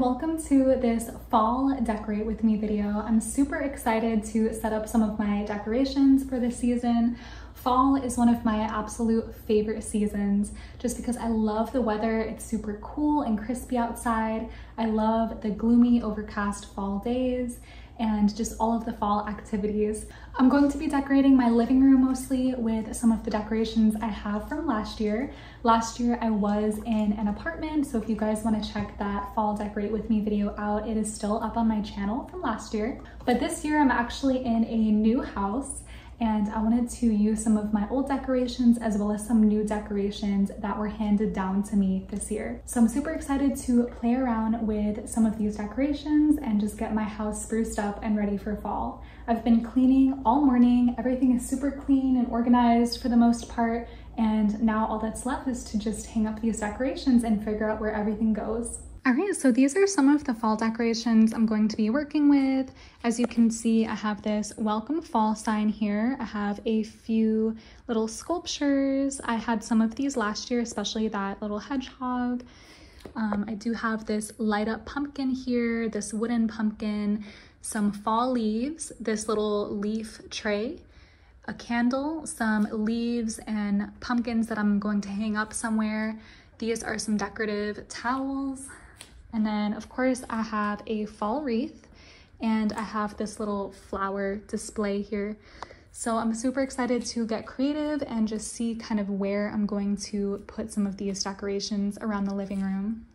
welcome to this fall decorate with me video. I'm super excited to set up some of my decorations for this season. Fall is one of my absolute favorite seasons just because I love the weather. It's super cool and crispy outside. I love the gloomy overcast fall days and just all of the fall activities. I'm going to be decorating my living room mostly with some of the decorations I have from last year. Last year I was in an apartment, so if you guys want to check that fall decorate with me video out, it is still up on my channel from last year. But this year I'm actually in a new house and I wanted to use some of my old decorations as well as some new decorations that were handed down to me this year. So I'm super excited to play around with some of these decorations and just get my house spruced up and ready for fall. I've been cleaning all morning. Everything is super clean and organized for the most part. And now all that's left is to just hang up these decorations and figure out where everything goes. All right, so these are some of the fall decorations I'm going to be working with. As you can see, I have this welcome fall sign here. I have a few little sculptures. I had some of these last year, especially that little hedgehog. Um, I do have this light up pumpkin here, this wooden pumpkin, some fall leaves, this little leaf tray, a candle, some leaves and pumpkins that I'm going to hang up somewhere. These are some decorative towels. And then of course I have a fall wreath and I have this little flower display here. So I'm super excited to get creative and just see kind of where I'm going to put some of these decorations around the living room.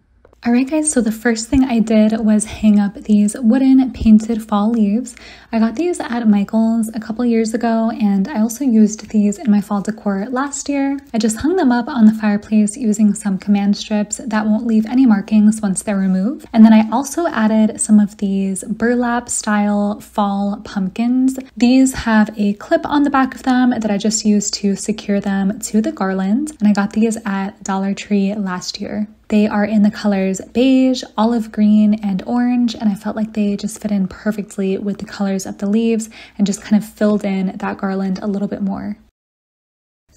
All right guys, so the first thing I did was hang up these wooden painted fall leaves. I got these at Michael's a couple years ago and I also used these in my fall decor last year. I just hung them up on the fireplace using some command strips that won't leave any markings once they're removed. And then I also added some of these burlap style fall pumpkins. These have a clip on the back of them that I just used to secure them to the garland and I got these at Dollar Tree last year. They are in the colors beige, olive green, and orange, and I felt like they just fit in perfectly with the colors of the leaves and just kind of filled in that garland a little bit more.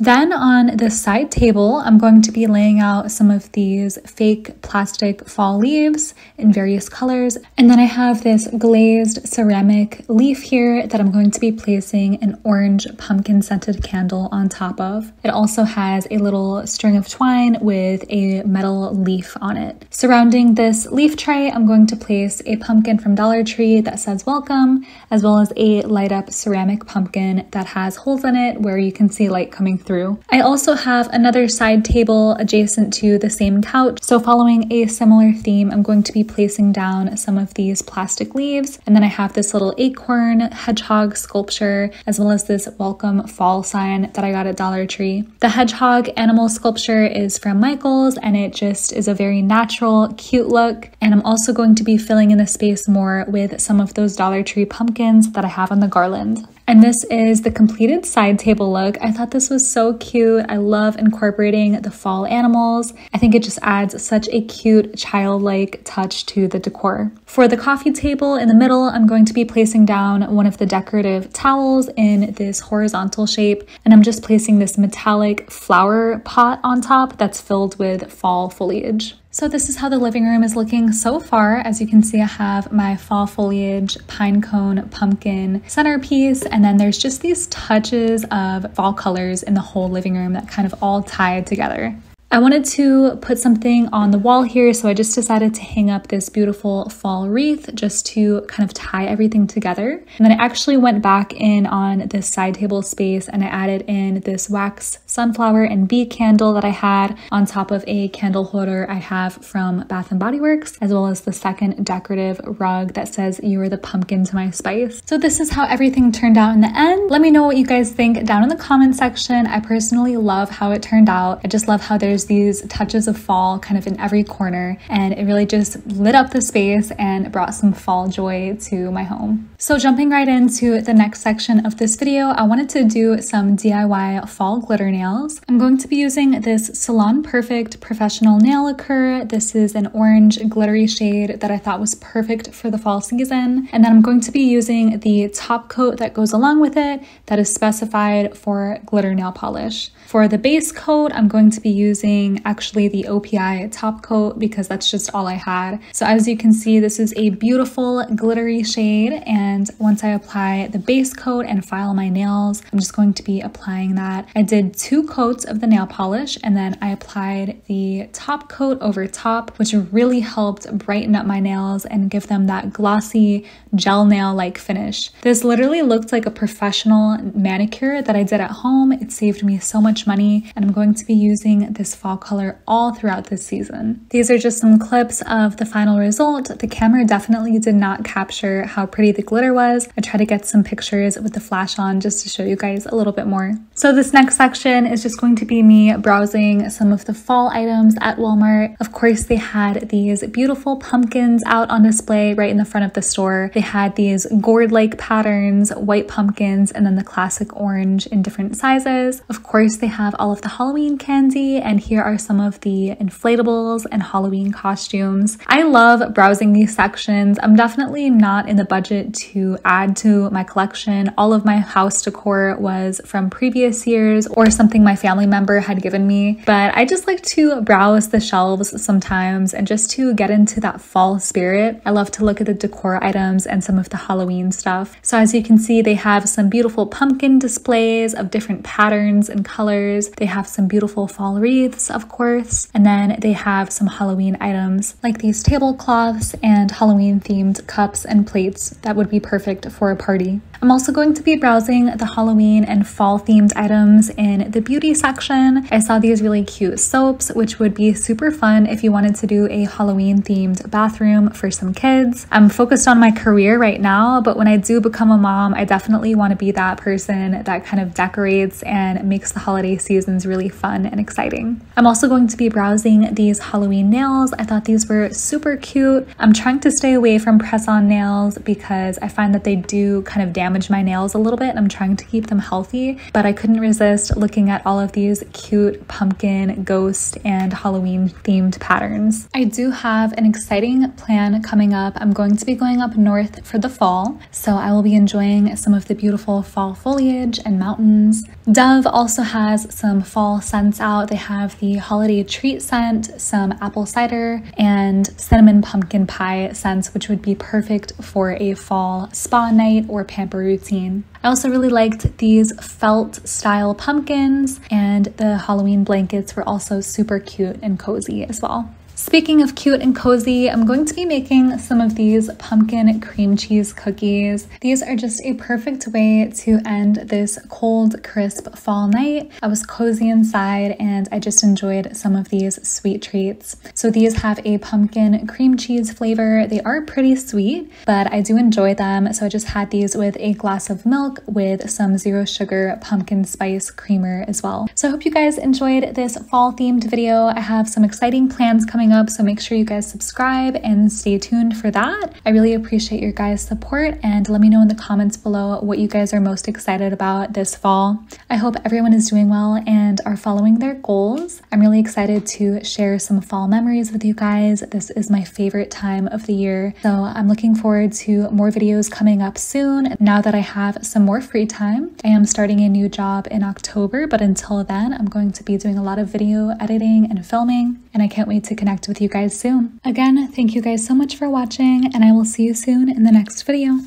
Then on the side table, I'm going to be laying out some of these fake plastic fall leaves in various colors. And then I have this glazed ceramic leaf here that I'm going to be placing an orange pumpkin scented candle on top of. It also has a little string of twine with a metal leaf on it. Surrounding this leaf tray, I'm going to place a pumpkin from Dollar Tree that says welcome, as well as a light up ceramic pumpkin that has holes in it where you can see light coming through through. I also have another side table adjacent to the same couch. So following a similar theme, I'm going to be placing down some of these plastic leaves. And then I have this little acorn hedgehog sculpture, as well as this welcome fall sign that I got at Dollar Tree. The hedgehog animal sculpture is from Michaels and it just is a very natural, cute look. And I'm also going to be filling in the space more with some of those Dollar Tree pumpkins that I have on the garland. And this is the completed side table look. I thought this was so cute. I love incorporating the fall animals. I think it just adds such a cute childlike touch to the decor. For the coffee table in the middle, I'm going to be placing down one of the decorative towels in this horizontal shape. And I'm just placing this metallic flower pot on top that's filled with fall foliage. So this is how the living room is looking so far. As you can see, I have my fall foliage, pine cone, pumpkin centerpiece, and then there's just these touches of fall colors in the whole living room that kind of all tie together. I wanted to put something on the wall here, so I just decided to hang up this beautiful fall wreath just to kind of tie everything together. And then I actually went back in on this side table space and I added in this wax sunflower and bee candle that I had on top of a candle holder I have from Bath & Body Works, as well as the second decorative rug that says, you are the pumpkin to my spice. So this is how everything turned out in the end. Let me know what you guys think down in the comment section. I personally love how it turned out. I just love how there's there's these touches of fall kind of in every corner and it really just lit up the space and brought some fall joy to my home. So jumping right into the next section of this video, I wanted to do some DIY fall glitter nails. I'm going to be using this Salon Perfect Professional Nail Lacquer. This is an orange glittery shade that I thought was perfect for the fall season. And then I'm going to be using the top coat that goes along with it that is specified for glitter nail polish. For the base coat, I'm going to be using using actually the OPI top coat because that's just all I had. So as you can see, this is a beautiful glittery shade. And once I apply the base coat and file my nails, I'm just going to be applying that. I did two coats of the nail polish and then I applied the top coat over top, which really helped brighten up my nails and give them that glossy gel nail like finish. This literally looked like a professional manicure that I did at home. It saved me so much money and I'm going to be using this fall color all throughout this season. These are just some clips of the final result. The camera definitely did not capture how pretty the glitter was. I tried to get some pictures with the flash on just to show you guys a little bit more. So this next section is just going to be me browsing some of the fall items at Walmart. Of course, they had these beautiful pumpkins out on display right in the front of the store. They had these gourd-like patterns, white pumpkins, and then the classic orange in different sizes. Of course, they have all of the Halloween candy, and here are some of the inflatables and Halloween costumes. I love browsing these sections. I'm definitely not in the budget to add to my collection. All of my house decor was from previous years or something my family member had given me, but I just like to browse the shelves sometimes and just to get into that fall spirit. I love to look at the decor items and some of the Halloween stuff. So as you can see, they have some beautiful pumpkin displays of different patterns and colors. They have some beautiful fall wreaths, of course, and then they have some Halloween items like these tablecloths and Halloween themed cups and plates that would be perfect for a party. I'm also going to be browsing the Halloween and fall themed items in the beauty section. I saw these really cute soaps, which would be super fun if you wanted to do a Halloween themed bathroom for some kids. I'm focused on my career right now, but when I do become a mom, I definitely want to be that person that kind of decorates and makes the holiday seasons really fun and exciting. I'm also going to be browsing these Halloween nails. I thought these were super cute. I'm trying to stay away from press-on nails because I find that they do kind of damage my nails a little bit. I'm trying to keep them healthy, but I couldn't resist looking at all of these cute pumpkin, ghost, and Halloween themed patterns. I do have an exciting plan coming up. I'm going to be going up north for the fall, so I will be enjoying some of the beautiful fall foliage and mountains. Dove also has some fall scents out. They have the holiday treat scent, some apple cider, and cinnamon pumpkin pie scents, which would be perfect for a fall spa night or pamper routine. I also really liked these felt style pumpkins and the Halloween blankets were also super cute and cozy as well. Speaking of cute and cozy, I'm going to be making some of these pumpkin cream cheese cookies. These are just a perfect way to end this cold, crisp fall night. I was cozy inside and I just enjoyed some of these sweet treats. So these have a pumpkin cream cheese flavor. They are pretty sweet, but I do enjoy them. So I just had these with a glass of milk with some zero sugar pumpkin spice creamer as well. So I hope you guys enjoyed this fall themed video. I have some exciting plans coming coming up, so make sure you guys subscribe and stay tuned for that. I really appreciate your guys' support and let me know in the comments below what you guys are most excited about this fall. I hope everyone is doing well and are following their goals. I'm really excited to share some fall memories with you guys. This is my favorite time of the year, so I'm looking forward to more videos coming up soon now that I have some more free time. I am starting a new job in October, but until then, I'm going to be doing a lot of video editing and filming, and I can't wait to connect with you guys soon. Again, thank you guys so much for watching, and I will see you soon in the next video.